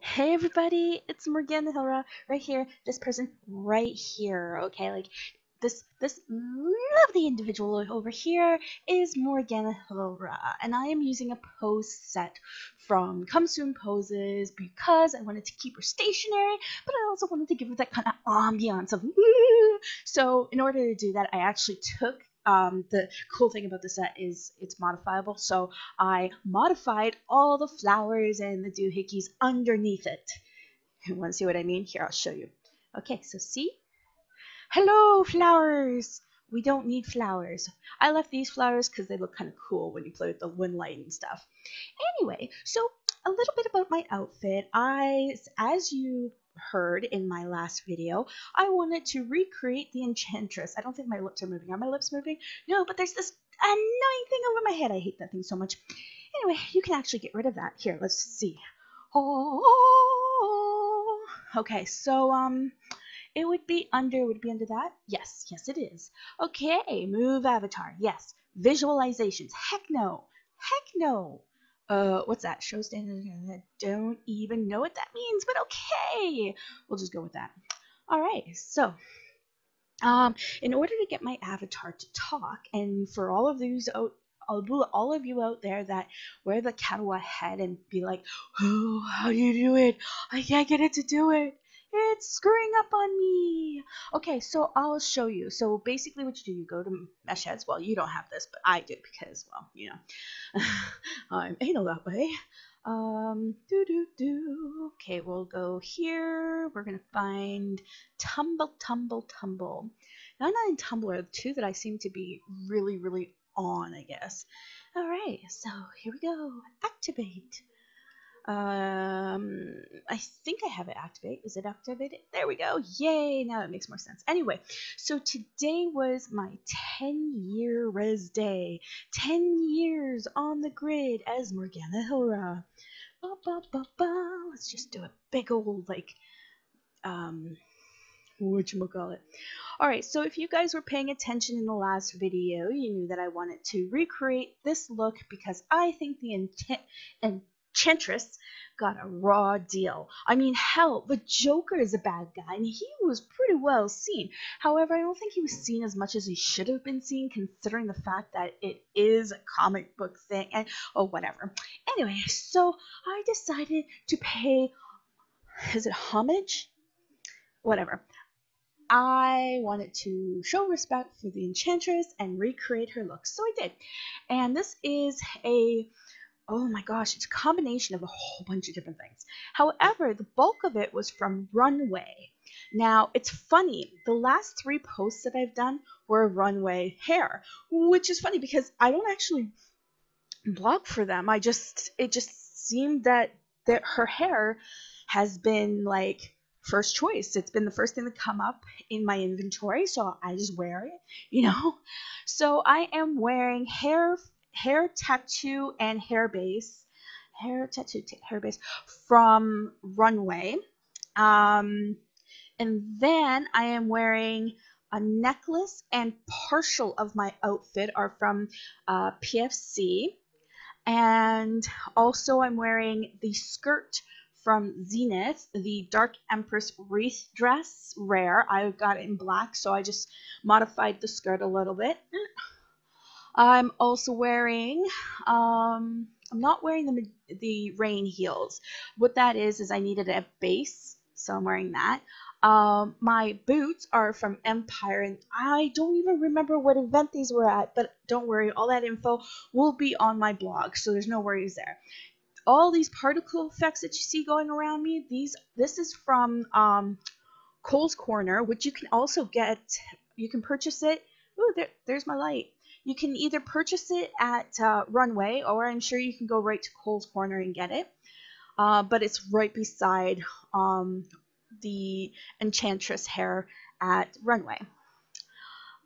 Hey everybody, it's Morgana Hilra right here. This person right here, okay? Like this this lovely individual over here is Morgana Hilra, and I am using a pose set from Come Soon Poses because I wanted to keep her stationary, but I also wanted to give her that kind of ambiance of woo. So in order to do that, I actually took um, the cool thing about the set is it's modifiable. So I modified all the flowers and the doohickeys underneath it. You want to see what I mean? Here, I'll show you. Okay, so see? Hello, flowers! We don't need flowers. I left these flowers because they look kind of cool when you play with the wind light and stuff. Anyway, so a little bit about my outfit. I, as you heard in my last video, I wanted to recreate the Enchantress. I don't think my lips are moving. Are my lips moving? No, but there's this annoying thing over my head. I hate that thing so much. Anyway, you can actually get rid of that. Here, let's see. Oh, okay, so, um, it would be under, would be under that? Yes, yes it is. Okay, move avatar. Yes. Visualizations. Heck no. Heck no. Uh, what's that? Show standard. I don't even know what that means, but okay. We'll just go with that. All right. So, um, in order to get my avatar to talk, and for all of those out, all of you out there that wear the Catwa head and be like, oh, how do you do it? I can't get it to do it. It's screwing up on me. Okay, so I'll show you. So basically what you do, you go to mesh heads. Well, you don't have this, but I do because, well, you know, I'm anal that way. Um, do do do. Okay, we'll go here. We're gonna find tumble, tumble, tumble. Now, in Tumblr, the two that I seem to be really, really on, I guess. All right, so here we go. Activate. Um, I think I have it activated. Is it activated? There we go. Yay! Now it makes more sense. Anyway, so today was my 10 year res day. 10 years on the grid as Morgana Hilra. Ba, ba, ba, ba. Let's just do a big old, like, um, whatchamacallit. Alright, so if you guys were paying attention in the last video, you knew that I wanted to recreate this look because I think the intent and Enchantress got a raw deal. I mean, hell, the Joker is a bad guy, and he was pretty well seen. However, I don't think he was seen as much as he should have been seen, considering the fact that it is a comic book thing, and oh, whatever. Anyway, so I decided to pay. Is it homage? Whatever. I wanted to show respect for the Enchantress and recreate her look, so I did. And this is a oh my gosh, it's a combination of a whole bunch of different things. However, the bulk of it was from Runway. Now, it's funny, the last three posts that I've done were Runway hair, which is funny because I don't actually blog for them. I just, it just seemed that, that her hair has been like first choice. It's been the first thing to come up in my inventory, so I just wear it, you know? So I am wearing hair hair tattoo and hair base, hair tattoo, hair base from Runway. Um, and then I am wearing a necklace and partial of my outfit are from uh, PFC. And also I'm wearing the skirt from Zenith, the Dark Empress Wreath dress, rare. I got it in black, so I just modified the skirt a little bit. I'm also wearing, um, I'm not wearing the, the rain heels. What that is, is I needed a base, so I'm wearing that. Um, my boots are from Empire, and I don't even remember what event these were at, but don't worry, all that info will be on my blog, so there's no worries there. All these particle effects that you see going around me, these this is from um, Cole's Corner, which you can also get, you can purchase it. Ooh, there, there's my light. You can either purchase it at uh, Runway, or I'm sure you can go right to Cole's Corner and get it. Uh, but it's right beside um, the Enchantress hair at Runway.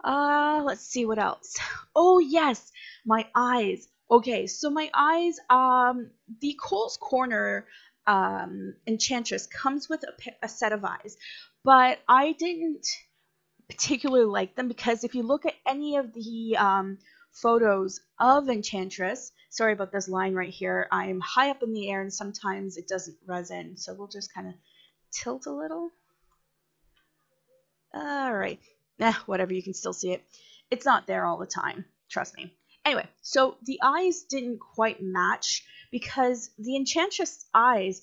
Uh, let's see what else. Oh yes, my eyes. Okay, so my eyes. Um, the Cole's Corner um, Enchantress comes with a, a set of eyes, but I didn't particularly like them because if you look at any of the um, photos of Enchantress. Sorry about this line right here. I'm high up in the air and sometimes it doesn't resin. So we'll just kind of tilt a little. All right. Eh, whatever, you can still see it. It's not there all the time, trust me. Anyway, so the eyes didn't quite match because the Enchantress eyes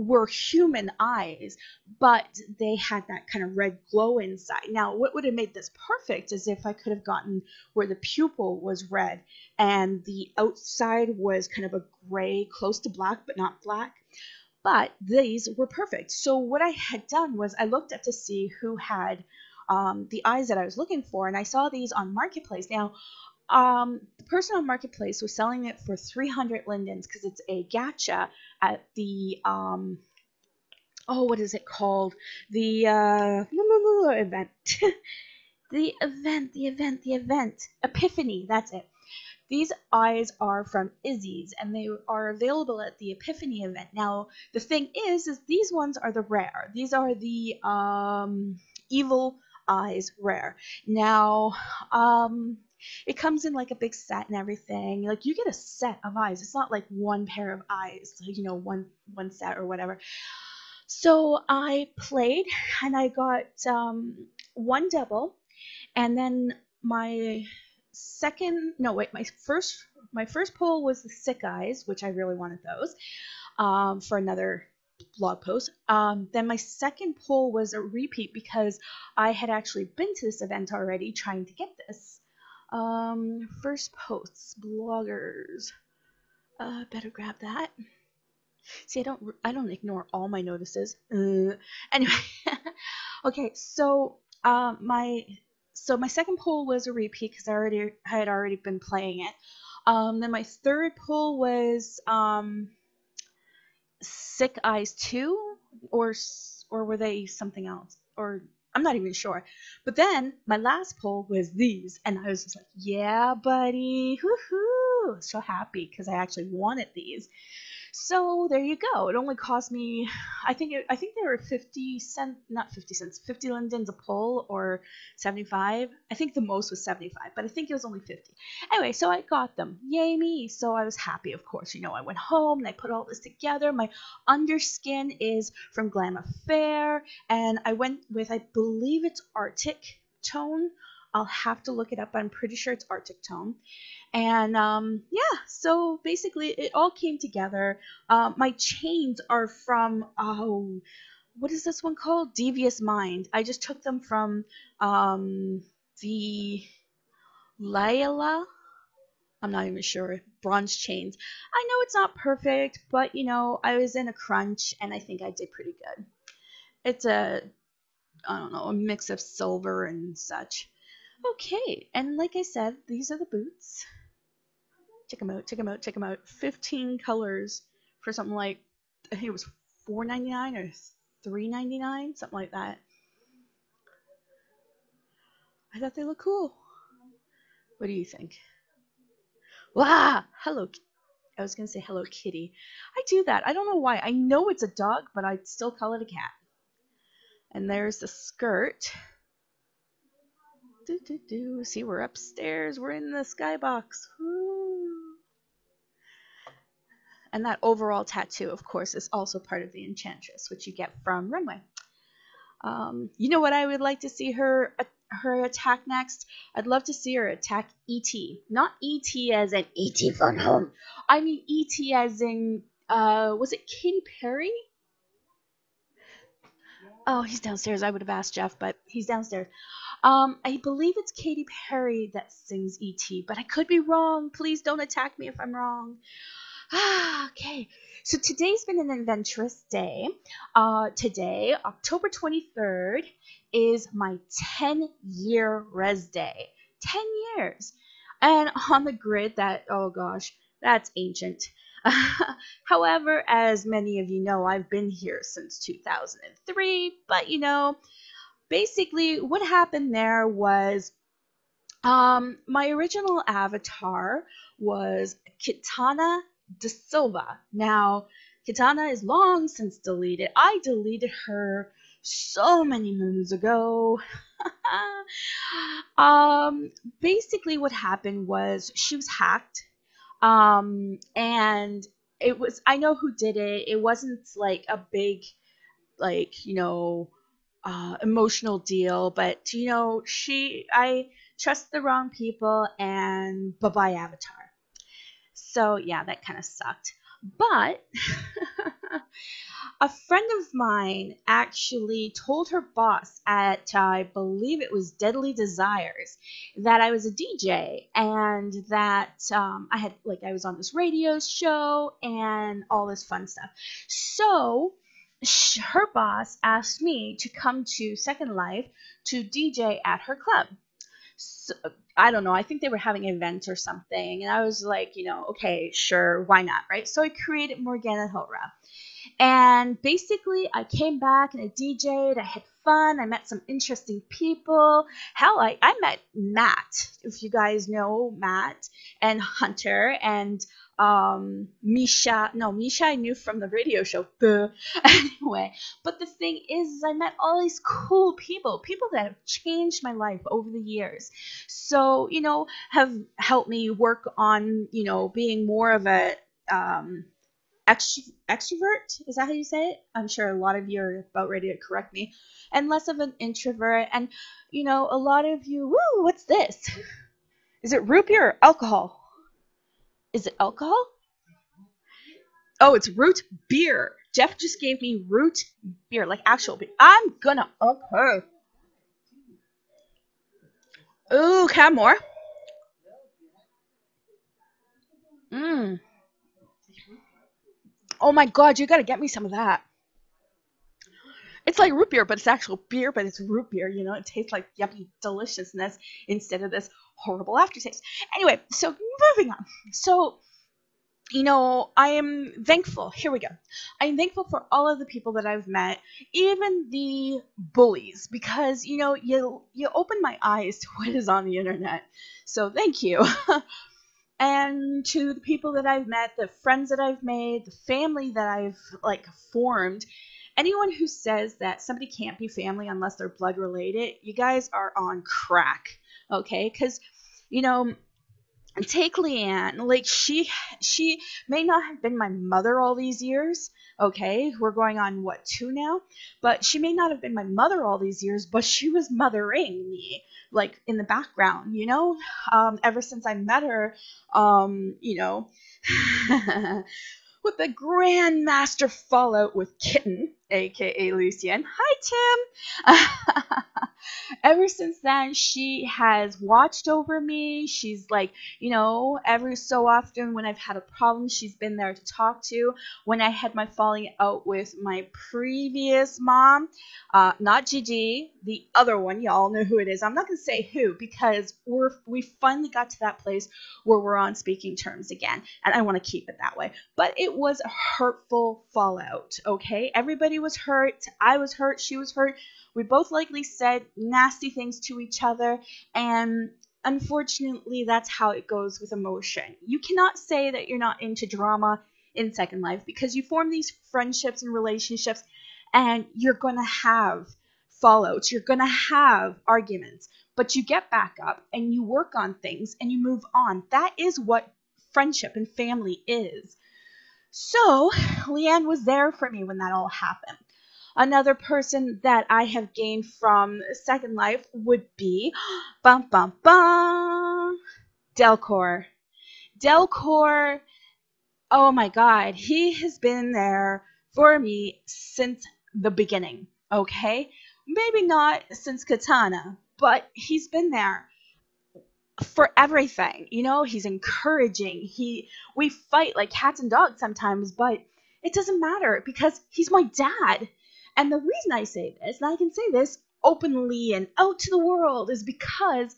were human eyes, but they had that kind of red glow inside. Now, what would have made this perfect is if I could have gotten where the pupil was red and the outside was kind of a gray, close to black, but not black. But these were perfect. So what I had done was I looked up to see who had um, the eyes that I was looking for, and I saw these on Marketplace. Now, um, the person on Marketplace was selling it for 300 lindens because it's a gacha at the um, oh, what is it called? The uh, event. the event, the event, the event. Epiphany, that's it. These eyes are from Izzy's and they are available at the Epiphany event. Now, the thing is, is these ones are the rare. These are the um, evil eyes rare. Now, um, it comes in like a big set and everything. Like you get a set of eyes. It's not like one pair of eyes, like, you know, one one set or whatever. So I played and I got um, one double, and then my second no wait my first my first pull was the sick eyes, which I really wanted those um, for another blog post. Um, then my second pull was a repeat because I had actually been to this event already trying to get this. Um, first posts, bloggers. Uh, better grab that. See, I don't, I don't ignore all my notices. Uh, anyway, okay, so uh, my, so my second poll was a repeat because I already, I had already been playing it. Um, then my third poll was um, Sick Eyes 2, or or were they something else? Or I'm not even sure. But then my last pull was these, and I was just like, yeah, buddy, hoo so happy because I actually wanted these. So there you go. It only cost me, I think it, I think they were 50 cent, not 50 cents, 50 lindens a pull or 75. I think the most was 75, but I think it was only 50. Anyway, so I got them. Yay me. So I was happy, of course. You know, I went home and I put all this together. My underskin is from Glam Affair, and I went with, I believe it's Arctic tone. I'll have to look it up. I'm pretty sure it's Arctic tone. And um, yeah, so basically it all came together. Uh, my chains are from, oh, what is this one called? Devious Mind. I just took them from um, the Layla. I'm not even sure. Bronze chains. I know it's not perfect, but you know, I was in a crunch and I think I did pretty good. It's a, I don't know, a mix of silver and such. Okay, and like I said, these are the boots. Check them out, check them out, check them out. 15 colors for something like, I think it was $4.99 or $3.99, something like that. I thought they looked cool. What do you think? Wow! Hello. I was going to say Hello Kitty. I do that. I don't know why. I know it's a dog, but I still call it a cat. And there's the skirt. Do, do, do. See, we're upstairs. We're in the skybox. And that overall tattoo, of course, is also part of the Enchantress, which you get from Runway. Um, you know what I would like to see her her attack next? I'd love to see her attack E.T. Not E.T. as in E.T. from home. I mean E.T. as in, uh, was it Katy Perry? Oh, he's downstairs. I would have asked Jeff, but he's downstairs. Um, I believe it's Katy Perry that sings E.T., but I could be wrong. Please don't attack me if I'm wrong. Ah, okay. So today's been an adventurous day. Uh, today, October 23rd, is my 10 year res day. 10 years. And on the grid, that, oh gosh, that's ancient. However, as many of you know, I've been here since 2003, but you know, basically what happened there was um, my original avatar was Kitana De Silva. Now, Kitana is long since deleted. I deleted her so many moons ago. um, basically, what happened was she was hacked, um, and it was I know who did it. It wasn't like a big, like you know, uh, emotional deal, but you know, she I trust the wrong people, and bye bye Avatar. So yeah, that kind of sucked. But a friend of mine actually told her boss at, uh, I believe it was Deadly Desires, that I was a DJ and that um, I had, like, I was on this radio show and all this fun stuff. So, her boss asked me to come to Second Life to DJ at her club. So, I don't know. I think they were having an event or something, and I was like, you know, okay, sure, why not, right? So I created Morgana Hilra. And basically, I came back and I DJed. I had fun. I met some interesting people. Hell, I, I met Matt, if you guys know Matt, and Hunter, and um, Misha. No, Misha I knew from the radio show. anyway, but the thing is, I met all these cool people, people that have changed my life over the years. So, you know, have helped me work on, you know, being more of a, um, extro- extrovert. Is that how you say it? I'm sure a lot of you are about ready to correct me. And less of an introvert. And, you know, a lot of you, woo, what's this? Is it root beer or alcohol? Is it alcohol? Oh, it's root beer. Jeff just gave me root beer, like actual beer. I'm gonna, okay. Ooh, can I have more? Mmm. Oh my god, you gotta get me some of that. It's like root beer, but it's actual beer, but it's root beer, you know? It tastes like yummy deliciousness instead of this horrible aftertaste. Anyway, so moving on. So, you know, I am thankful. Here we go. I'm thankful for all of the people that I've met, even the bullies, because you know, you you open my eyes to what is on the internet. So thank you. and to the people that I've met, the friends that I've made, the family that I've like formed. Anyone who says that somebody can't be family unless they're blood related, you guys are on crack, okay? Because, you know, take Leanne, like she she may not have been my mother all these years, okay? We're going on what two now, but she may not have been my mother all these years, but she was mothering me like in the background, you know? Um, ever since I met her, um, you know, with the Grandmaster Fallout with Kitten, aka Lucien. Hi, Tim. Ever since then, she has watched over me. She's like, you know, every so often when I've had a problem, she's been there to talk to. When I had my falling out with my previous mom, uh, not Gigi, the other one, y'all know who it is. I'm not gonna say who because we're we finally got to that place where we're on speaking terms again, and I want to keep it that way. But it was a hurtful fallout. Okay, everybody was hurt. I was hurt. She was hurt. We both likely said nasty things to each other. And unfortunately, that's how it goes with emotion. You cannot say that you're not into drama in Second Life because you form these friendships and relationships and you're going to have fallouts. You're going to have arguments, but you get back up and you work on things and you move on. That is what friendship and family is. So, Leanne was there for me when that all happened. Another person that I have gained from Second Life would be bum bum bum Delcor. Delcor, oh my god, he has been there for me since the beginning, okay? Maybe not since Kitana, but he's been there for everything. You know, he's encouraging. He we fight like cats and dogs sometimes, but it doesn't matter because he's my dad. And the reason I say this, and I can say this openly and out to the world, is because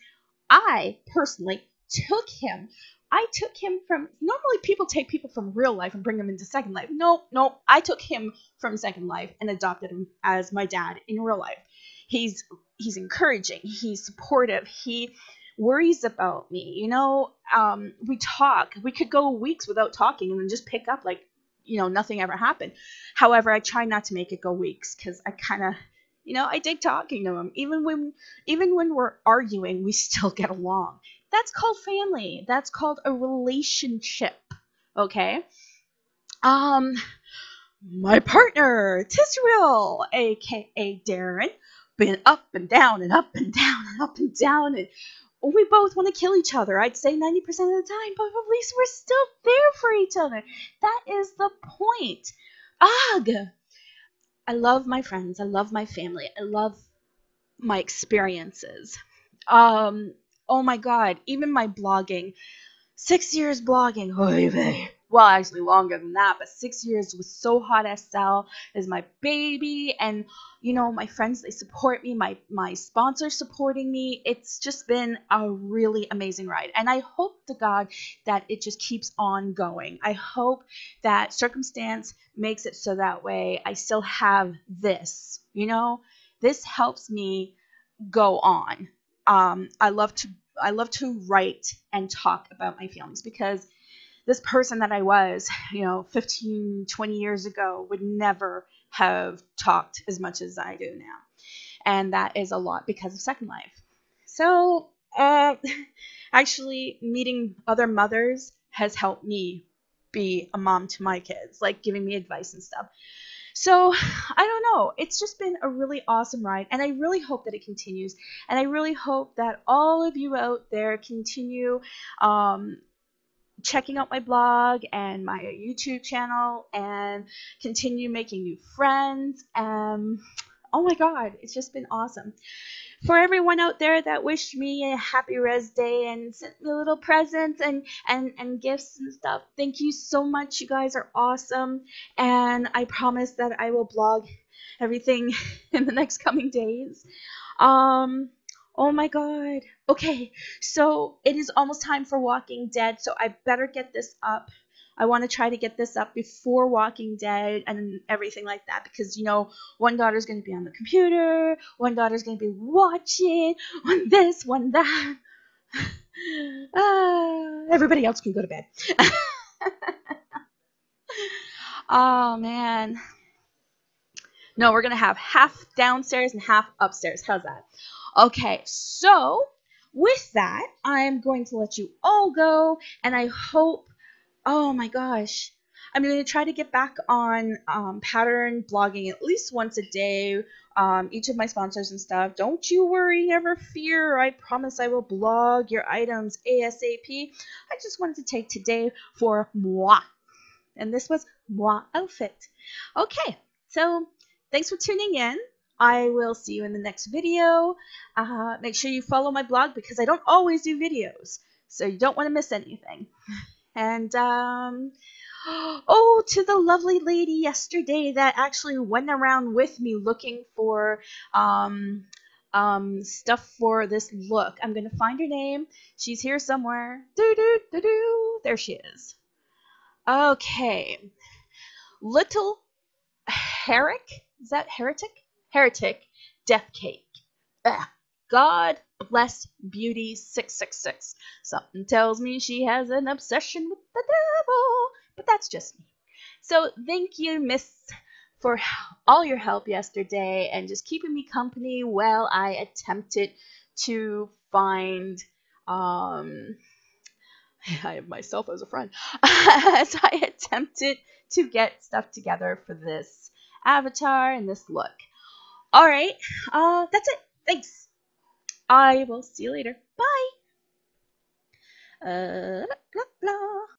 I personally took him. I took him from normally people take people from real life and bring them into second life. No, no, I took him from second life and adopted him as my dad in real life. He's he's encouraging, he's supportive, he worries about me. You know, um, we talk. We could go weeks without talking and then just pick up like, you know, nothing ever happened. However, I try not to make it go weeks because I kind of You know, I dig talking to him. Even when even when we're arguing, we still get along. That's called family. That's called a relationship. Okay? Um my partner, Tisrael, aka Darren, been up and down and up and down and up and down and we both want to kill each other. I'd say 90% of the time, but at least we're still there for each other. That is the point. Ugh. I love my friends. I love my family. I love my experiences. Um, oh my god, even my blogging. Six years blogging. Well, actually longer than that, but six years with So Hawt SL is my baby. And, you know, my friends, they support me. My, my sponsors supporting me. It's just been a really amazing ride. And I hope to God that it just keeps on going. I hope that circumstance makes it so that way I still have this, you know, this helps me go on. Um, I love to I love to write and talk about my feelings because this person that I was, you know, 15, 20 years ago would never have talked as much as I do now. And that is a lot because of Second Life. So, uh, actually, meeting other mothers has helped me be a mom to my kids, like giving me advice and stuff. So, I don't know. It's just been a really awesome ride, and I really hope that it continues. And I really hope that all of you out there continue um, checking out my blog and my YouTube channel and continue making new friends. And oh my God, it's just been awesome. For everyone out there that wished me a happy res day and sent me little presents and, and, and gifts and stuff, thank you so much. You guys are awesome. And I promise that I will blog everything in the next coming days. Um, Oh my god. Okay, so it is almost time for Walking Dead, so I better get this up. I want to try to get this up before Walking Dead and everything like that because you know one daughter's going to be on the computer, one daughter's going to be watching, one this, one that. uh, everybody else can go to bed. oh man. No, we're going to have half downstairs and half upstairs. How's that? Okay, so with that, I'm going to let you all go, and I hope, oh my gosh, I'm going to try to get back on um, pattern blogging at least once a day. Um, each of my sponsors and stuff. Don't you worry, never fear. I promise I will blog your items ASAP. I just wanted to take today for moi. And this was moi outfit. Okay, so thanks for tuning in. I will see you in the next video. Uh, make sure you follow my blog because I don't always do videos, so you don't want to miss anything. And, um, oh, to the lovely lady yesterday that actually went around with me looking for, um, um, stuff for this look. I'm going to find her name. She's here somewhere. Do, do, do, do. There she is. Okay. Little Herrick? Is that heretic? Heretic, death cake. Ugh. God bless Beauty 666. Something tells me she has an obsession with the devil, but that's just me. So thank you, Miss, for all your help yesterday and just keeping me company while I attempted to find um I have myself as a friend. as I attempted to get stuff together for this avatar and this look. All right. Uh, that's it. Thanks. I will see you later. Bye. Uh, blah, blah.